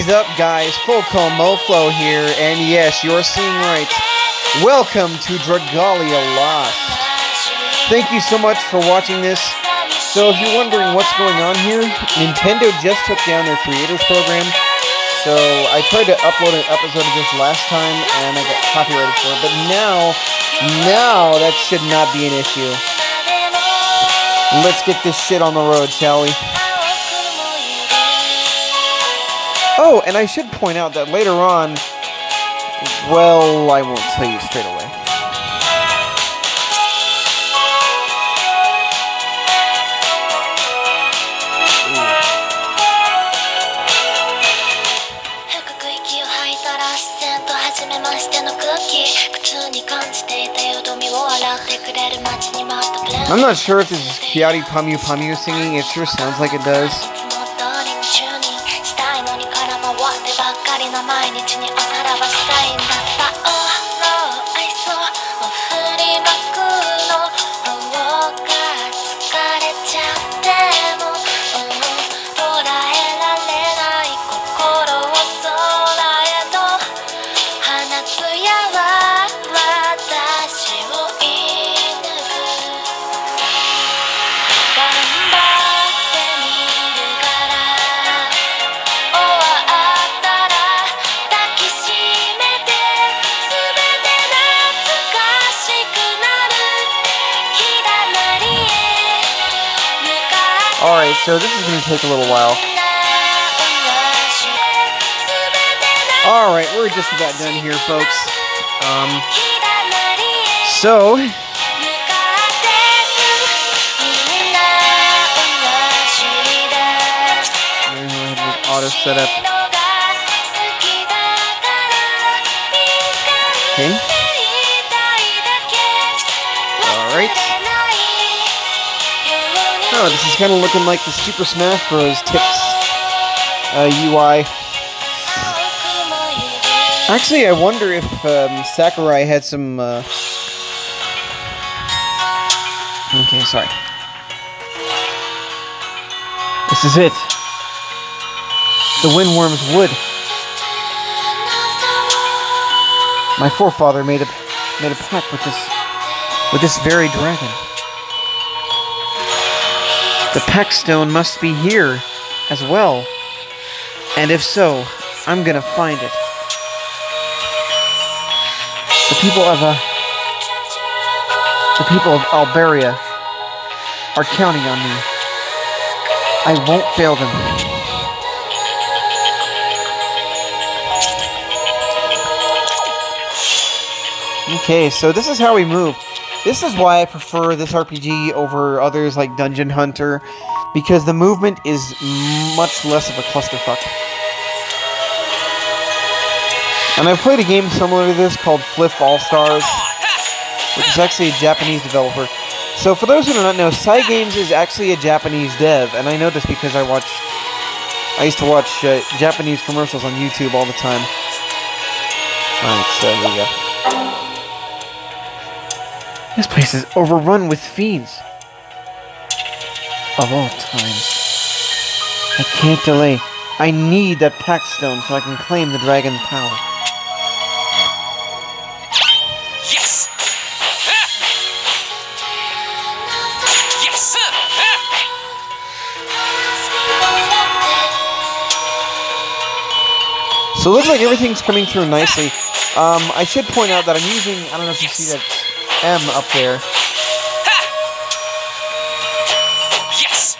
Is up, guys? Fullcomb Moflo here, and yes, you're seeing right. Welcome to Dragalia Lost. Thank you so much for watching this. So, if you're wondering what's going on here, Nintendo just took down their creators program. So, I tried to upload an episode of this last time, and I got copyrighted for it. But now, now that should not be an issue. Let's get this shit on the road, shall we? Oh, and I should point out that later on, well, I won't tell you straight away. I'm not sure if this is Kyary Pamyu Pamyu singing. It sure sounds like it does. Alright, so this is going to take a little while. Alright, we're just about done here, folks. Um, so, auto setup. Okay. Alright. Oh, this is kind of looking like the Super Smash Bros. Tips uh, UI. Actually, I wonder if um, Sakurai had some. Uh... Okay, sorry. This is it. The Windworm's Wood. My forefather made a made a pact with this with this very dragon. The Pactstone must be here as well. And if so, I'm gonna find it. The people of uh, the people of Alberia are counting on me. I won't fail them. Okay, so this is how we move. This is why I prefer this RPG over others like Dungeon Hunter, because the movement is much less of a clusterfuck. And I've played a game similar to this called Fliff All Stars, which is actually a Japanese developer. So for those who do not know, Cygames is actually a Japanese dev, and I know this because I watched, I used to watch uh, Japanese commercials on YouTube all the time. Alright, so here we go. This place is overrun with fiends. Of all times. I can't delay. I need that pactstone so I can claim the dragon's power. Yes! Yes! So it looks like everything's coming through nicely. Um, I should point out that I'm using, I don't know if you see that M up there, Yes!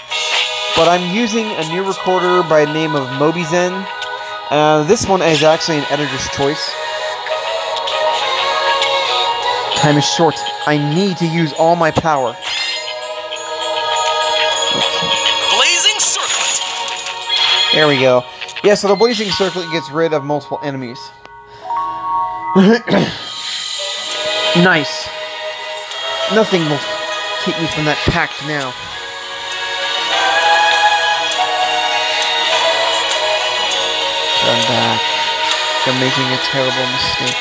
but I'm using a new recorder by the name of Mobizen. Uh, this one is actually an editor's choice. Time is short. I need to use all my power. Blazing circlet! There we go. Yeah, so the blazing circlet gets rid of multiple enemies. nice. Nothing will keep me from that pact now. Turn back. You're making a terrible mistake.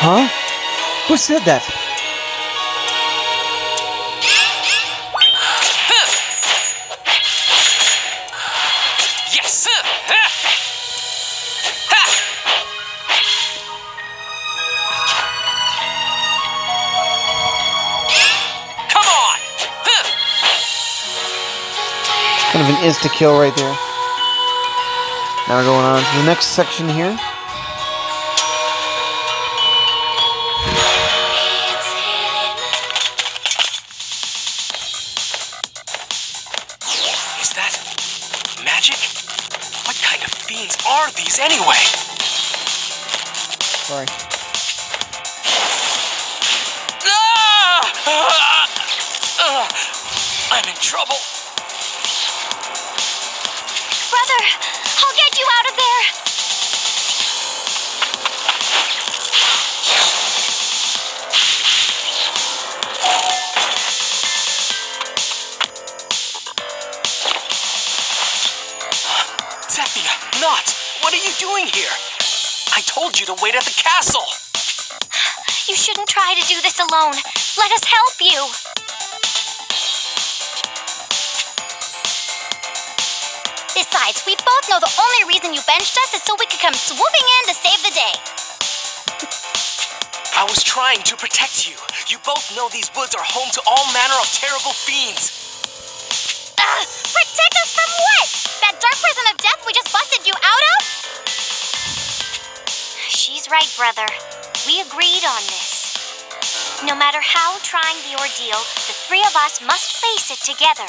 Huh? Who said that? Insta kill right there. Now we're going on to the next section here. Is that magic? What kind of fiends are these anyway? Sorry. Ah! Ah! Ah! I'm in trouble. Doing here? I told you to wait at the castle! You shouldn't try to do this alone. Let us help you. Besides, we both know the only reason you benched us is so we could come swooping in to save the day. I was trying to protect you. You both know these woods are home to all manner of terrible fiends. She's right, brother. We agreed on this. No matter how trying the ordeal, the three of us must face it together.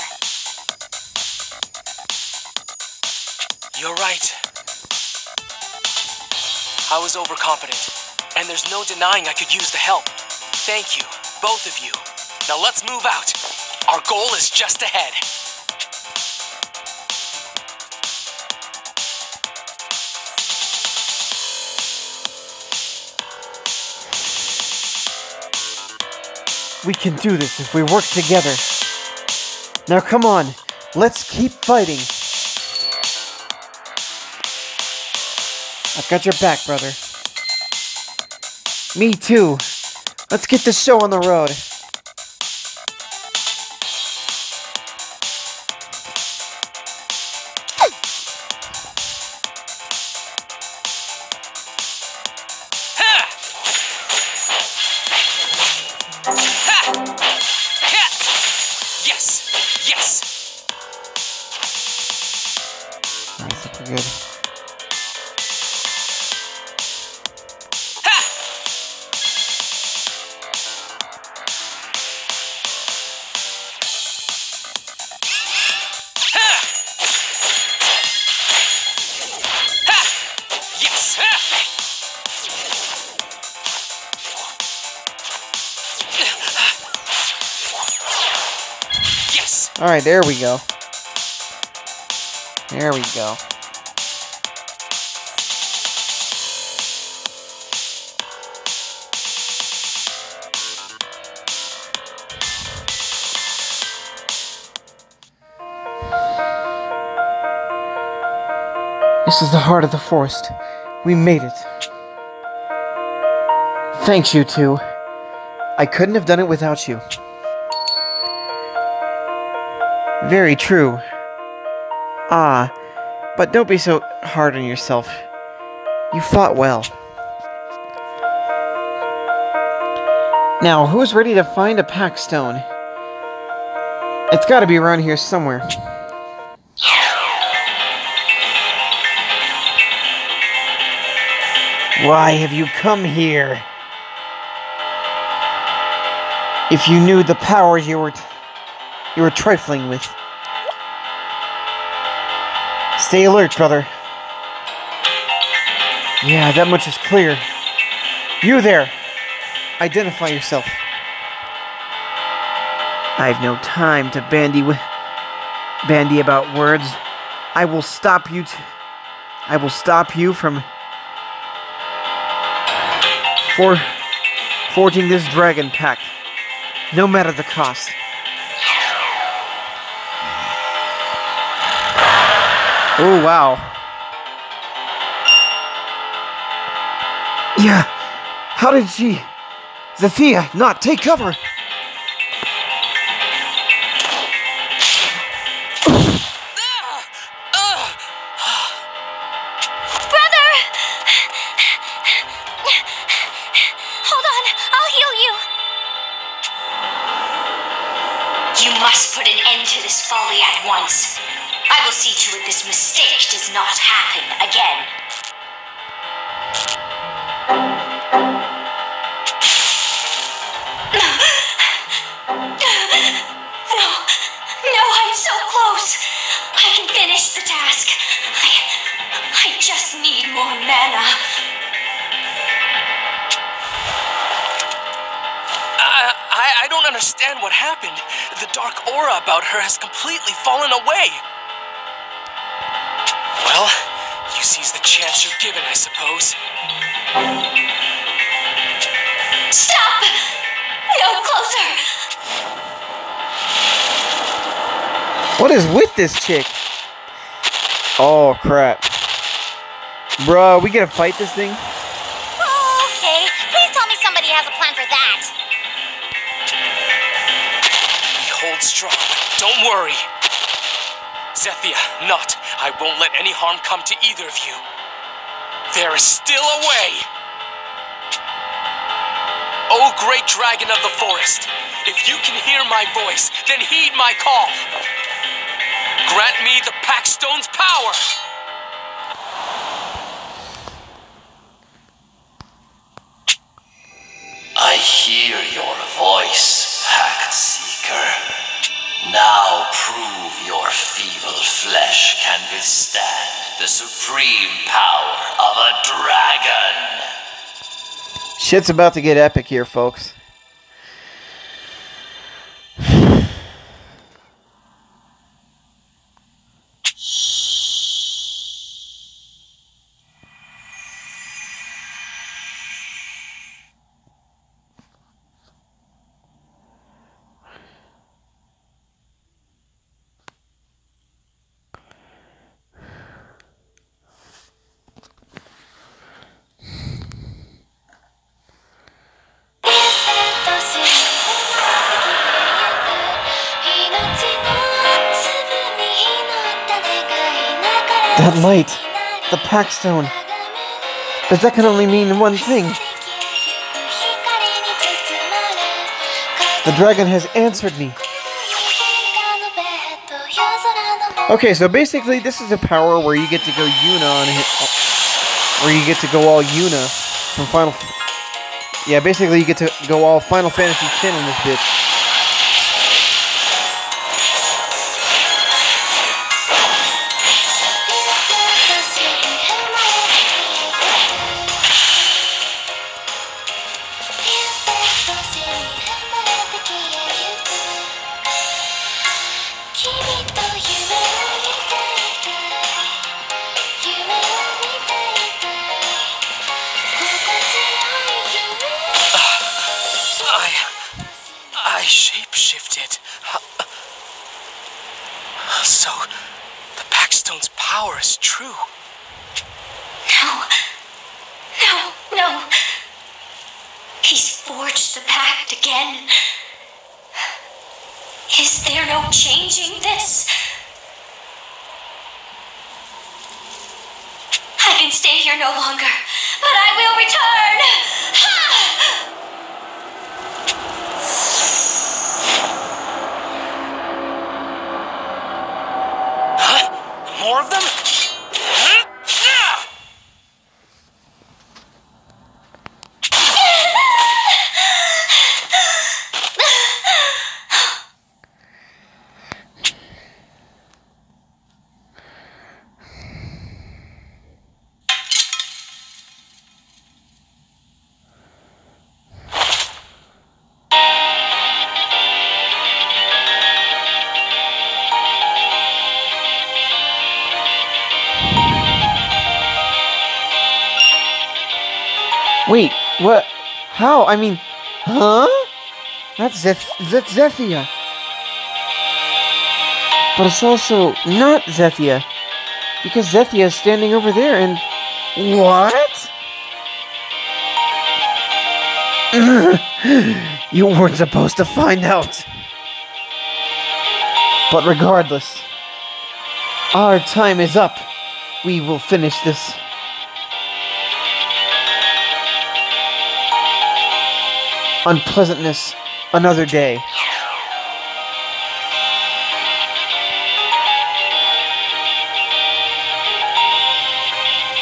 You're right. I was overconfident, and there's no denying I could use the help. Thank you, both of you. Now let's move out. Our goal is just ahead. We can do this if we work together. Now come on, let's keep fighting. I've got your back, brother. Me too. Let's get this show on the road. Yes! Alright, there we go. There we go. This is the heart of the forest. We made it. Thanks, you two. I couldn't have done it without you. Very true. Ah, but don't be so hard on yourself. You fought well. Now, who's ready to find a pactstone? It's gotta be around here somewhere. Why have you come here? If you knew the power you were you were trifling with. Stay alert, brother. Yeah, that much is clear. You there! Identify yourself. I've no time to bandy with bandy about words. I will stop you I will stop you from for forging this dragon pact, no matter the cost. Oh wow. Yeah. How did she Zethia not take cover? What is with this chick? Oh crap. Bruh, we gonna fight this thing? Okay, please tell me somebody has a plan for that. We hold strong. Don't worry. Zethia, not. I won't let any harm come to either of you. There is still a way. O great dragon of the forest, if you can hear my voice, then heed my call. Grant me the Pactstone's power. I hear your voice, Pact Seeker. Now prove your feeble flesh can withstand the supreme power of a dragon. Shit's about to get epic here, folks. But that can only mean one thing. The dragon has answered me. Okay, so basically, this is a power where you get to go Yuna on hit, oh, where you get to go all Yuna from Final. Yeah, basically, you get to go all Final Fantasy X in this bitch. What? How? I mean, huh? That's Zeph- that's Zethia. But it's also not Zethia. Because Zethia is standing over there and. What? you weren't supposed to find out. But regardless, our time is up. We will finish this. unpleasantness another day.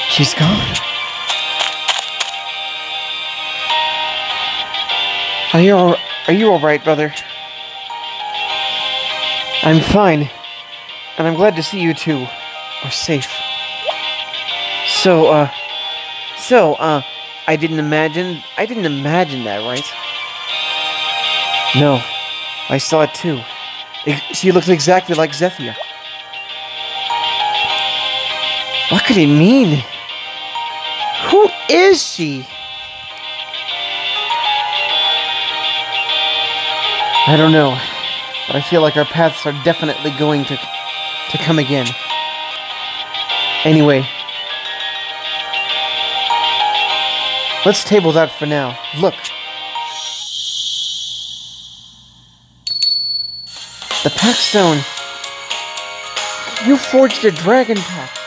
She's gone. Are you all, are you all right, brother? I'm fine, and I'm glad to see you two are safe. So, uh, so, uh, I didn't imagine, I didn't imagine that, right? No, I saw it too. She looks exactly like Zethia. What could it mean? Who is she? I don't know, but I feel like our paths are definitely going to to come again. Anyway, let's table that for now. Look. The pactstone. You forged a dragon pact.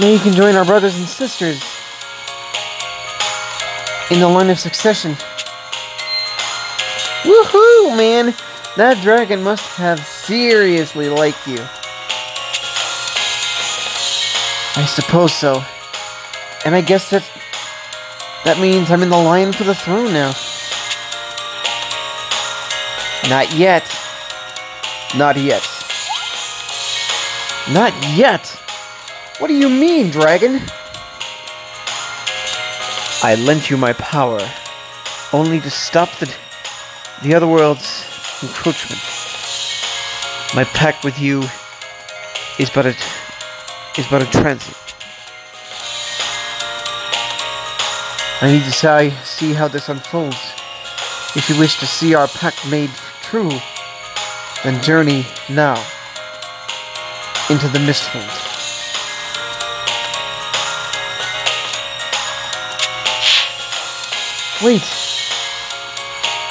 Now you can join our brothers and sisters in the line of succession. Woohoo, man! That dragon must have seriously liked you. I suppose so. And I guess that that means I'm in the line for the throne now. Not yet. Not yet. Not yet. What do you mean, dragon? I lent you my power, only to stop the the other world's encroachment. My pact with you is but a is but a transit. I need to see, see how this unfolds. If you wish to see our pact made true, then journey now into the Misthold. Wait.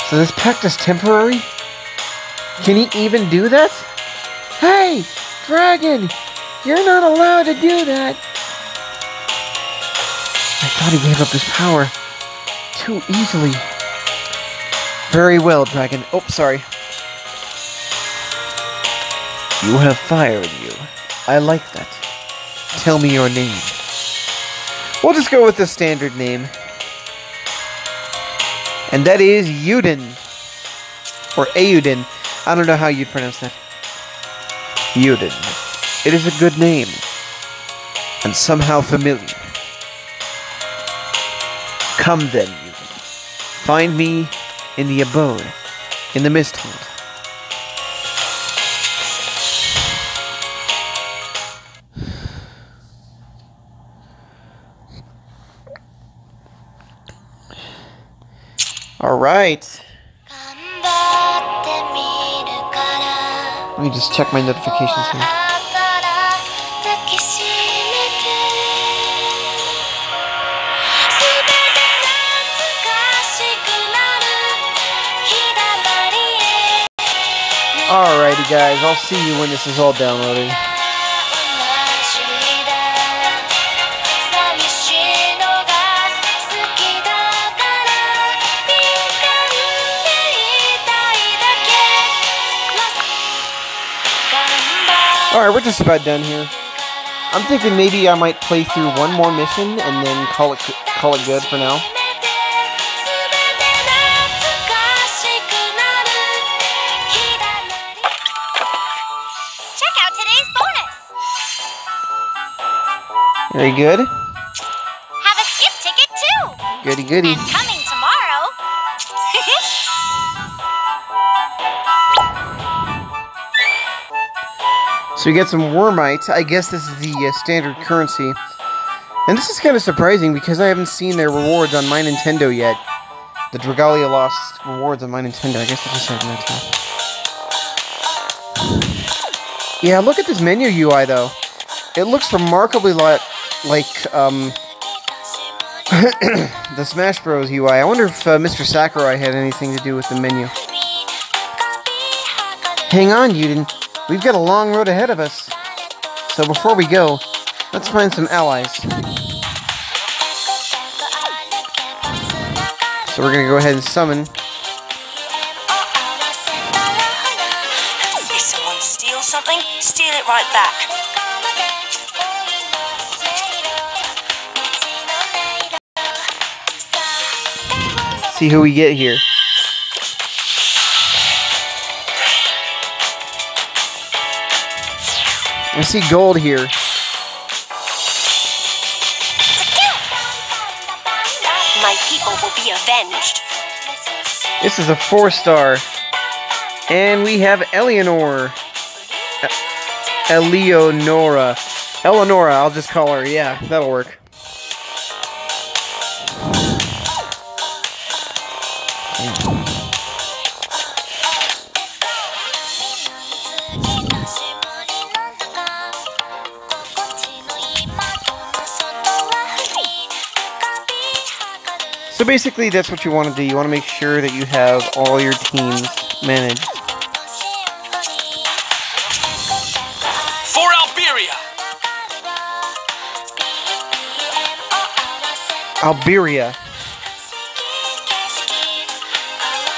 So this pact is temporary? Can he even do that? Hey, dragon! You're not allowed to do that! Thought he gave up his power too easily. Very well, dragon. Oh, sorry. You have fire in you. I like that. Tell me your name. We'll just go with the standard name and that is Yuden. Or Euden. I don't know how you'd pronounce that. Yuden. It is a good name. And somehow familiar. Come then. Find me in the abode, in the Misthold. All right. Let me just check my notifications here. Alrighty, guys. I'll see you when this is all downloaded. Alright, we're just about done here. I'm thinking maybe I might play through one more mission and then call it call it good for now. Very good. Have a skip ticket too. Goody goody. And coming tomorrow. So we get some wyrmite. I guess this is the uh, standard currency. And this is kind of surprising because I haven't seen their rewards on my Nintendo yet. The Dragalia Lost rewards on my Nintendo. I guess I just have that Yeah, look at this menu UI though. It looks remarkably like like um the Smash Bros UI. I wonder if uh, Mr. Sakurai had anything to do with the menu. Hang on, Yuden. We've got a long road ahead of us. So before we go, let's find some allies. So we're gonna go ahead and summon something, steal it right back. See who we get here. I see gold here. My people will be avenged. This is a four star. And we have Eleanor. Eleonora. Eleonora, I'll just call her. Yeah, that'll work. Basically, that's what you want to do. You want to make sure that you have all your teams managed. For Alberia! Alberia.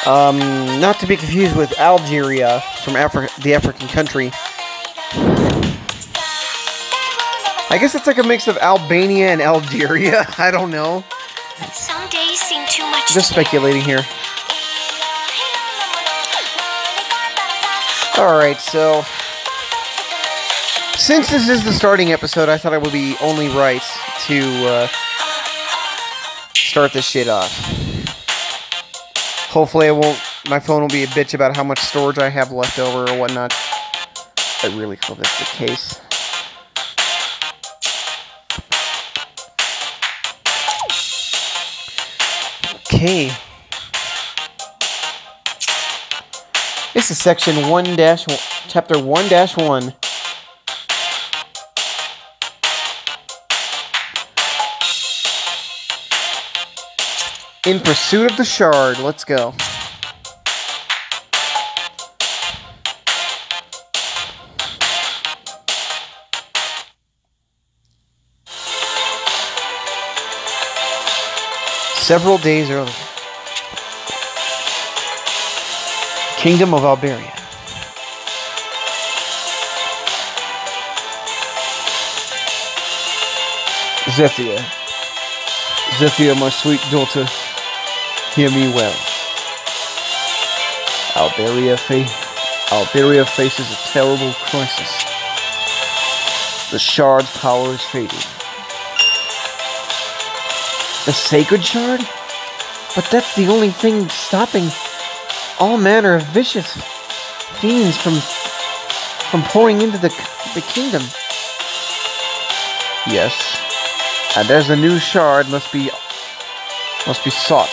Um, not to be confused with Algeria from Afri- the African country. I guess it's like a mix of Albania and Algeria. I don't know. Some days seem too much Just speculating here. Alright, so. Since this is the starting episode, I thought it would be only right to uh, start this shit off. Hopefully, I won't. My phone will be a bitch about how much storage I have left over or whatnot. I really hope that's the case. Okay. This is section 1 dash chapter 1 dash 1. In pursuit of the shard, let's go. Several days earlier. Kingdom of Alberia. Zethia. Zethia, my sweet daughter, hear me well. Alberia, fa- Alberia faces a terrible crisis. The shard's power is fading. The sacred shard? But that's the only thing stopping all manner of vicious fiends from from pouring into the the kingdom. Yes, and as the new shard must be must be sought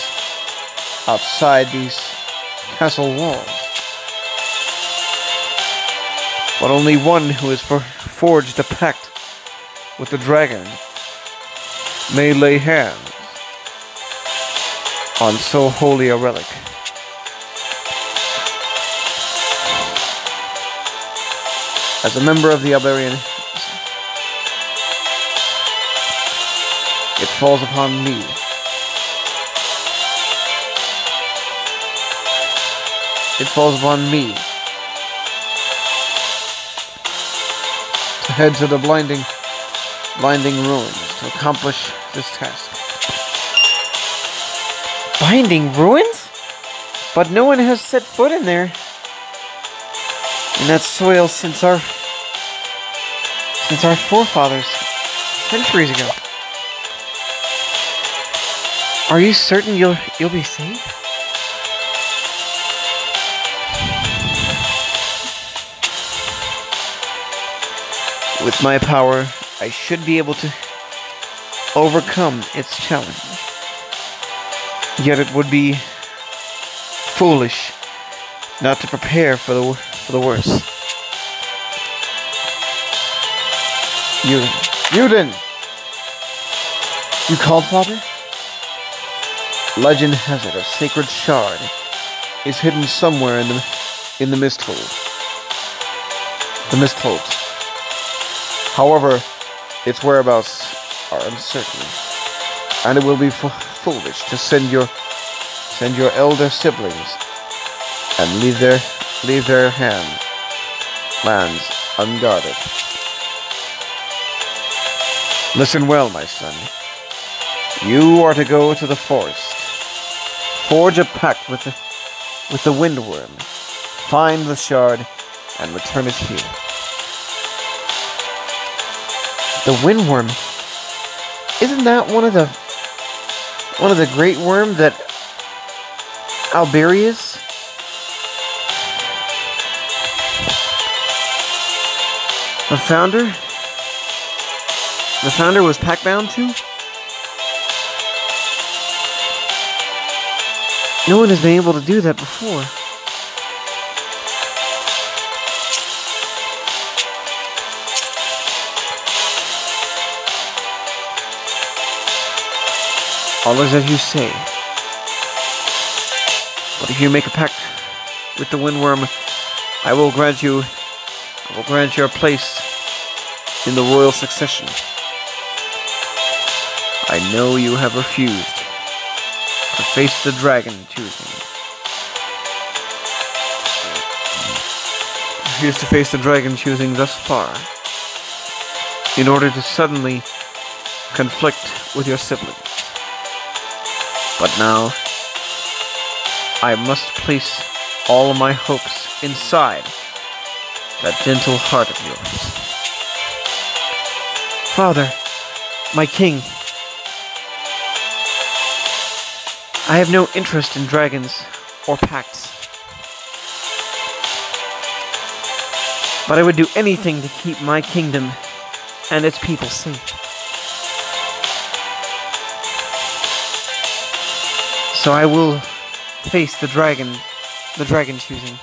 outside these castle walls. But only one who has for- forged a pact with the dragon may lay hands on so holy a relic. As a member of the Alberian, it falls upon me. It falls upon me to head to the blinding, blinding ruins to accomplish this task. Binding ruins? But no one has set foot in there. In that soil since our since our forefathers centuries ago. Are you certain you'll you'll be safe? With my power, I should be able to overcome its challenge. Yet it would be foolish not to prepare for the for the worst. Yuden! You called, Father? Legend has it a sacred shard is hidden somewhere in the in the Misthold. The Misthold. However, its whereabouts are uncertain, and it will be fo- foolish to send your send your elder siblings and leave their leave their hand lands unguarded. Listen well, my son. You are to go to the forest, forge a pact with the, with the windworm, find the shard, and return it here. The windworm? Isn't that one of the one of the great worm that Alberius? The founder? The founder was pact bound to? No one has been able to do that before. All is as you say. But if you make a pact with the windworm, I will grant you I will grant you a place in the royal succession. I know you have refused to face the dragon choosing. Refused to face the dragon choosing thus far in order to suddenly conflict with your siblings. But now, I must place all my hopes inside that gentle heart of yours. Father, my king, I have no interest in dragons or pacts. But I would do anything to keep my kingdom and its people safe. So I will face the dragon, the dragon choosing.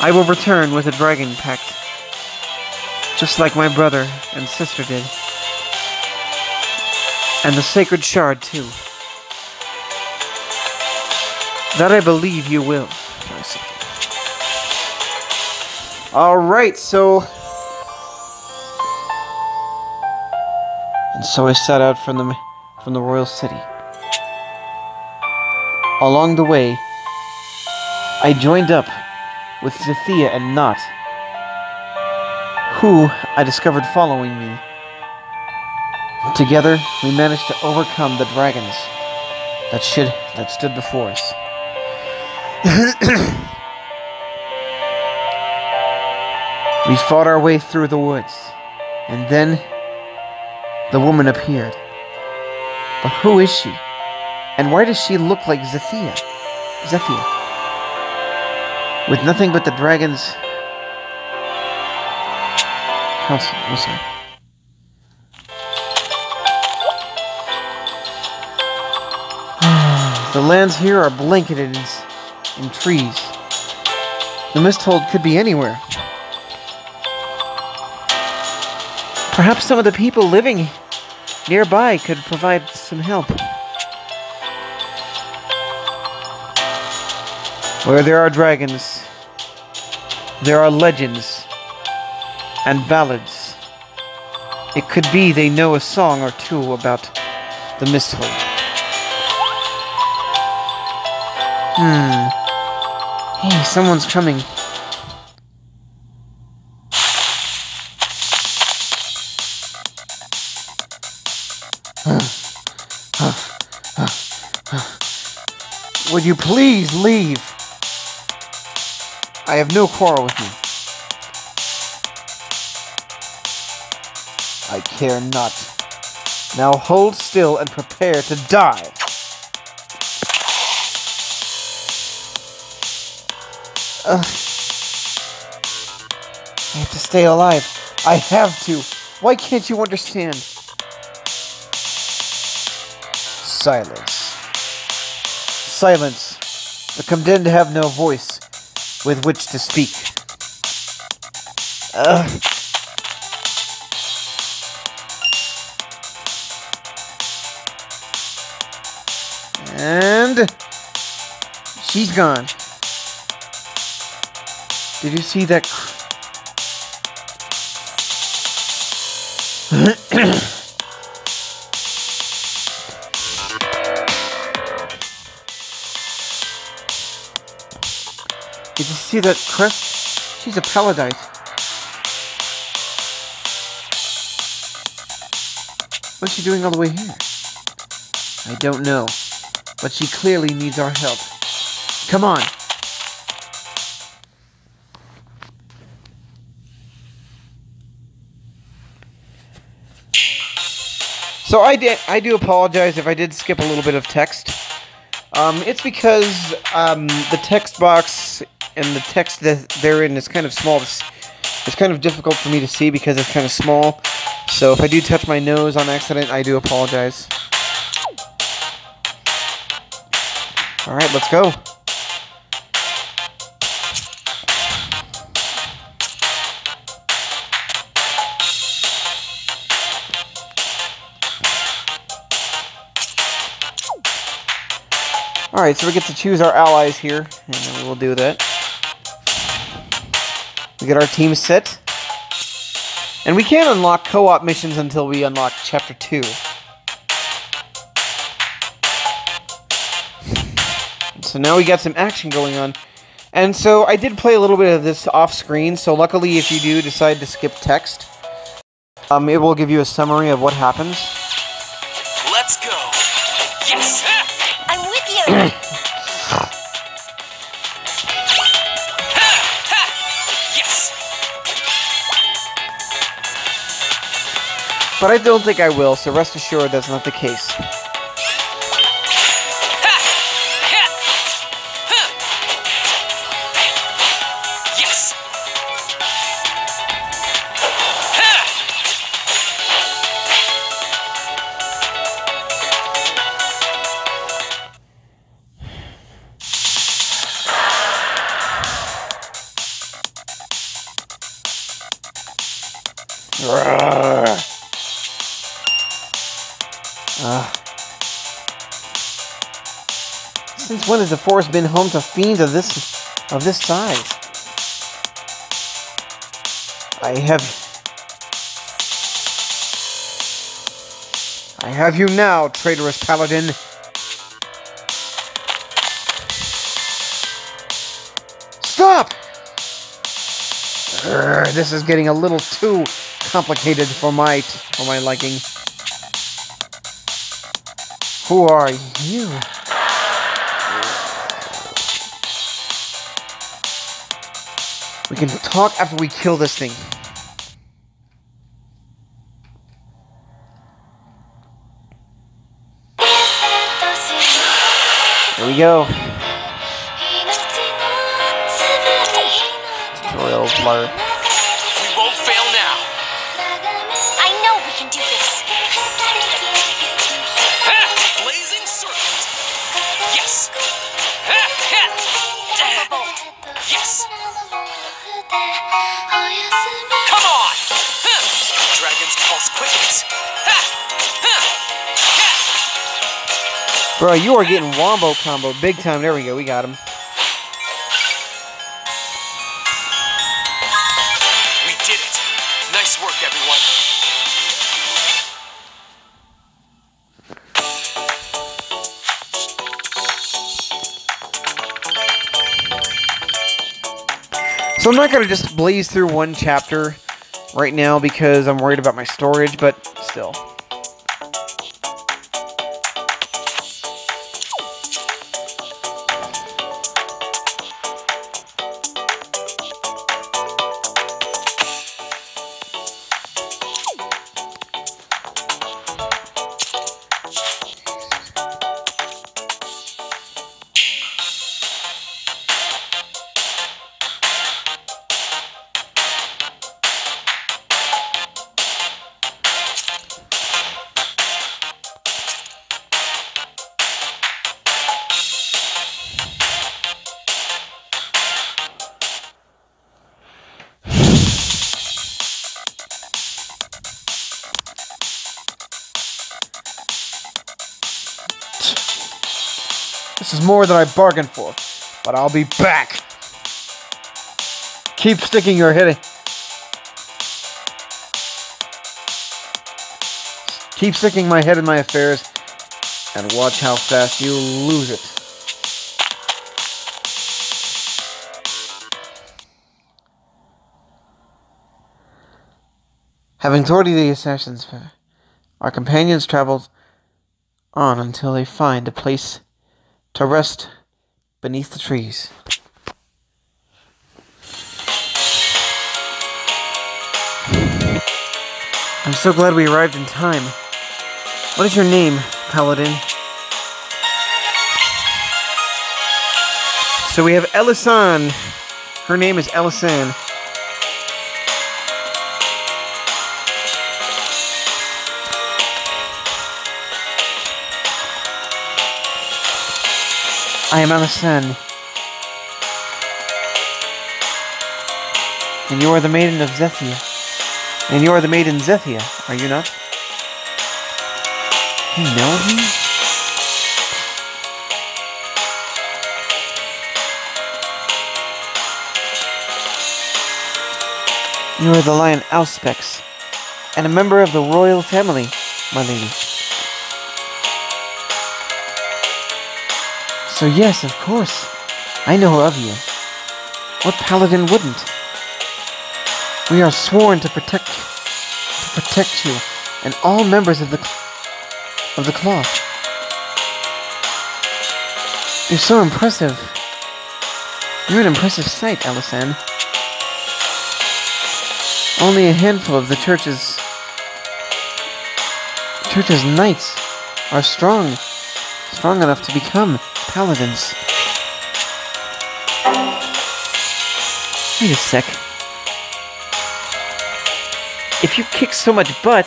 I will return with a dragon pact, just like my brother and sister did. And the sacred shard, too. That I believe you will. Alright, so. And so I set out from the, from the royal city. Along the way, I joined up with Zethia and Notte, who I discovered following me. Together, we managed to overcome the dragons that should that stood before us. we fought our way through the woods, and then the woman appeared. But who is she? And why does she look like Zethia? Zethia. With nothing but the dragon's. I'm sorry. the lands here are blanketed in, in trees. The Misthold could be anywhere. Perhaps some of the people living nearby could provide some help. Where there are dragons, there are legends and ballads. It could be they know a song or two about the Misthold. Hmm. Hey, someone's coming. Would you please leave? I have no quarrel with you. I care not. Now hold still and prepare to die. I have to stay alive. I have to. Why can't you understand? Silence. Silence. The condemned have no voice with which to speak. Ugh. And she's gone. Did you see that? Did you see that, Chris? She's a Peladite. What's she doing all the way here? I don't know, but she clearly needs our help. Come on! So I did. I do apologize if I did skip a little bit of text. Um, it's because um, the text box and the text that they're in is kind of small. It's, kind of difficult for me to see because it's kind of small. So if I do touch my nose on accident, I do apologize. All right, let's go. Alright, so we get to choose our allies here, and we will do that. We get our team set. And we can't unlock co-op missions until we unlock Chapter 2. So now we got some action going on. And so I did play a little bit of this off screen, so luckily if you do decide to skip text, um, it will give you a summary of what happens. Let's go. Yes. I'm with you. But I don't think I will, so rest assured that's not the case. When has the forest been home to fiends of this of this size? I have I have you now, traitorous paladin. Stop! Urgh, this is getting a little too complicated for my for my liking. Who are you? We can talk after we kill this thing. Here we go. Tutorial blur. Bro, you are getting wombo combo big time. There we go. We got him. We did it. Nice work, everyone. So I'm not going to just blaze through one chapter right now because I'm worried about my storage, but still. More than I bargained for, but I'll be back. Keep sticking your head in. Keep sticking my head in my affairs and watch how fast you lose it. Having thwarted the assassin's Our companions travel on until they find a place to rest beneath the trees. I'm so glad we arrived in time. What is your name, Paladin? So we have Elisanne. Her name is Elisanne. I am Elisanne. And you are the maiden of Zethia. And you are the maiden Zethia, are you not? You know me? You are the lion Auspex, and a member of the royal family, my lady. So yes, of course, I know of you. What paladin wouldn't? We are sworn to protect to protect you and all members of the of the cloth. You're so impressive. You're an impressive sight, Alisan. Only a handful of the church's church's knights are strong, strong enough to become paladins. Wait a sec. If you kick so much butt,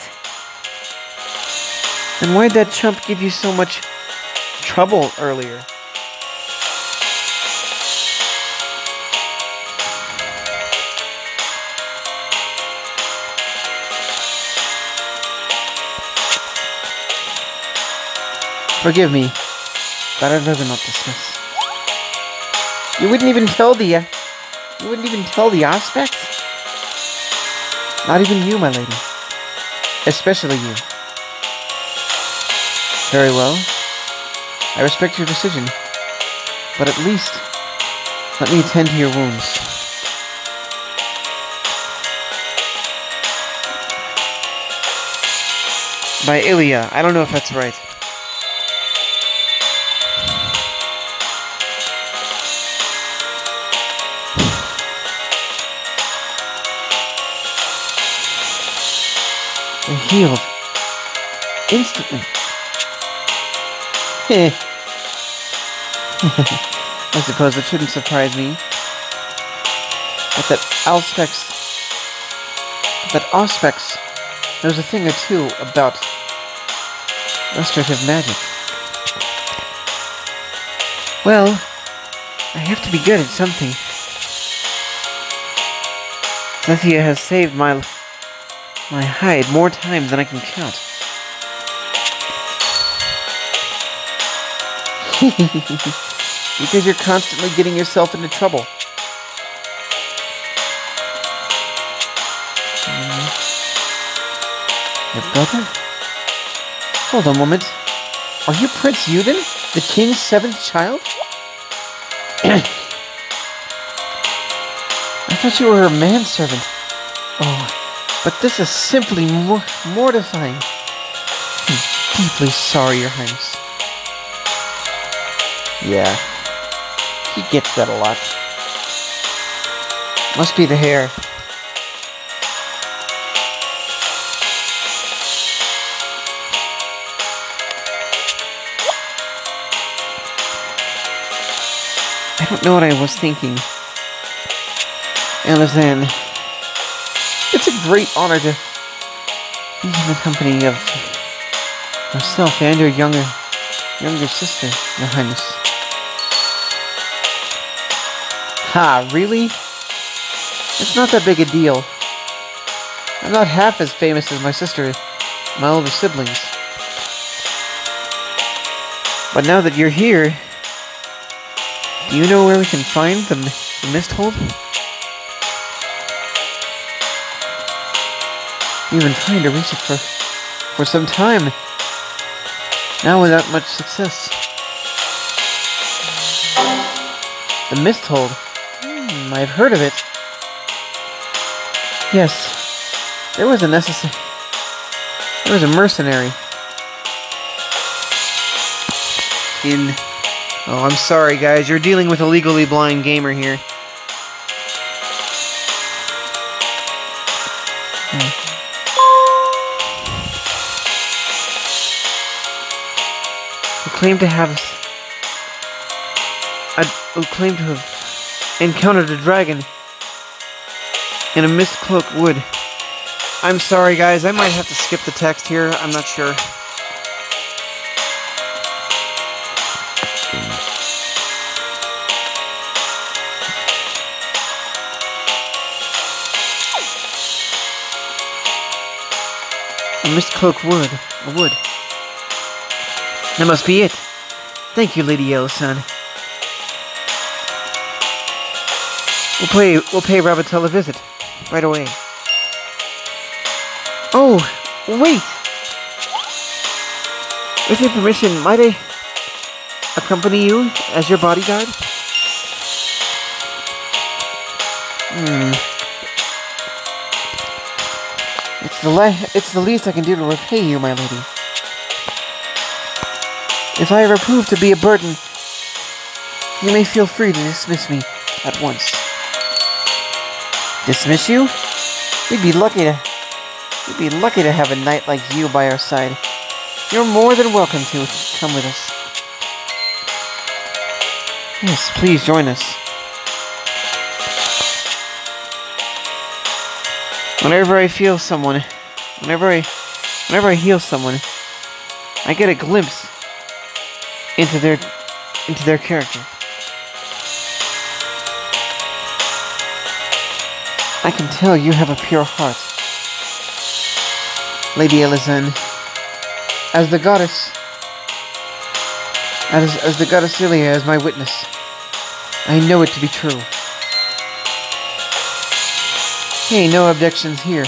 then why'd that chump give you so much trouble earlier? Forgive me, but I'd rather not discuss. You wouldn't even tell the, uh, you wouldn't even tell the Auspex? Not even you, my lady. Especially you. Very well. I respect your decision. But at least, let me attend to your wounds. By Ilia. I don't know if that's right. Healed. Instantly. I suppose it shouldn't surprise me. But that Auspex. That Auspex knows a thing or two about restorative magic. Well, I have to be good at something. Cynthia has saved my my hide more times than I can count. because you're constantly getting yourself into trouble. Your brother? Hold on a moment. Are you Prince Euden, the king's seventh child? I thought you were a manservant. Oh, but this is simply mor- mortifying. I'm deeply sorry, Your Highness. Yeah. He gets that a lot. Must be the hair. I don't know what I was thinking. A great honor to be in the company of myself and your younger younger sister, Your Highness. Ha, really? It's not that big a deal. I'm not half as famous as my sister, my older siblings. But now that you're here, do you know where we can find the, the mist hold? We've been trying to reach it for, for some time. Now without much success. The mist hold. Hmm, I've heard of it. Yes, there was a necessary. There was a mercenary. In. Oh, I'm sorry, guys. You're dealing with a legally blind gamer here. Who claim to have. I who claim to have encountered a dragon in a mist cloak wood. I'm sorry, guys. I might have to skip the text here. I'm not sure. A mist cloak wood. A wood. That must be it. Thank you, Lady Yellow-san. We'll pay we'll pay Rabatel a visit. Right away. Oh, wait! With your permission, might I accompany you as your bodyguard? Hmm. It's the le- it's the least I can do to repay you, my lady. If I ever prove to be a burden, you may feel free to dismiss me at once. Dismiss you? We'd be lucky to we'd be lucky to have a knight like you by our side. You're more than welcome to come with us. Yes, please join us. Whenever I feel someone, whenever I whenever I heal someone, I get a glimpse into their into their character. I can tell you have a pure heart. Lady Elisanne, as the goddess, as, as the goddess Ilia is my witness, I know it to be true. Hey, no objections here.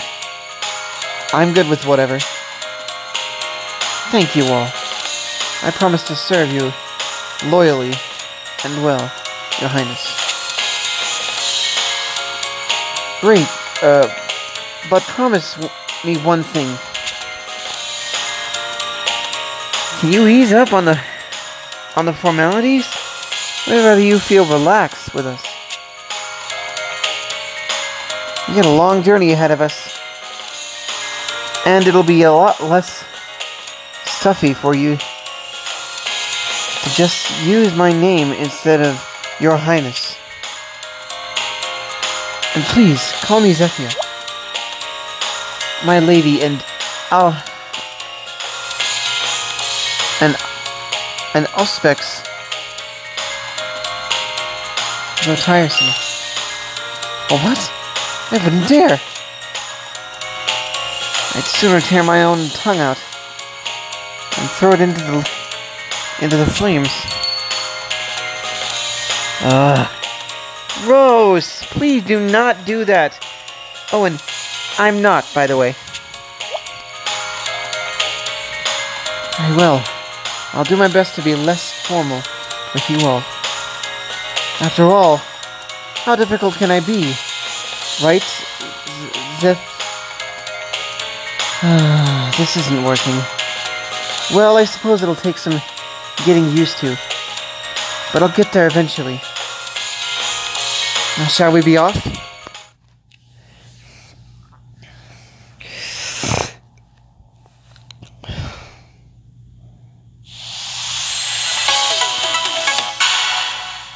I'm good with whatever. Thank you all. I promise to serve you loyally and well, Your Highness. Great, uh, but promise w- me one thing. Can you ease up on the on the formalities? I'd rather you feel relaxed with us. We got a long journey ahead of us. And it'll be a lot less stuffy for you just use my name instead of Your Highness. And please, call me Zephyr. My lady, and I'll... And... And Auspex... No tiresome. Oh, what? I wouldn't dare! I'd sooner tear my own tongue out and throw it into the into the flames. Ugh. Rose, please do not do that. Oh, and I'm not, by the way. I will. I'll do my best to be less formal with you all. After all, how difficult can I be? Right, Zeth? this isn't working. Well, I suppose it'll take some getting used to. But I'll get there eventually. Now, shall we be off?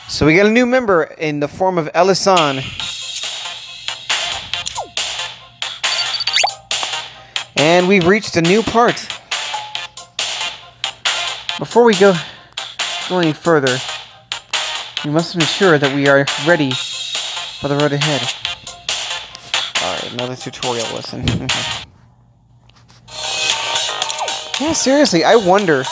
So we got a new member in the form of Elisanne. And we've reached a new part. Before we go go any further, we must ensure that we are ready for the road ahead. Alright, another tutorial lesson. yeah, seriously, I wonder.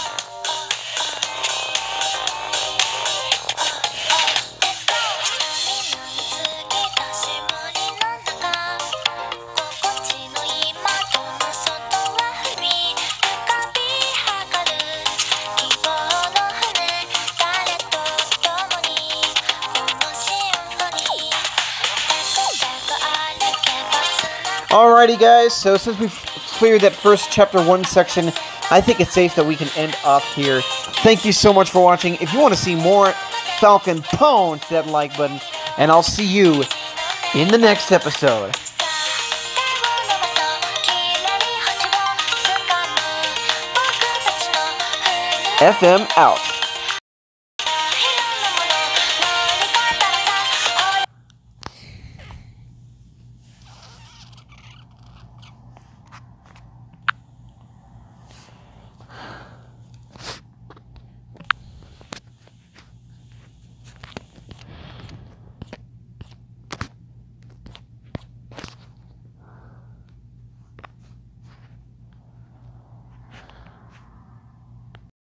Guys. So since we've cleared that first chapter one section, I think it's safe that we can end off here. Thank you so much for watching. If you want to see more Falcon, punch that like button, and I'll see you in the next episode. FM out.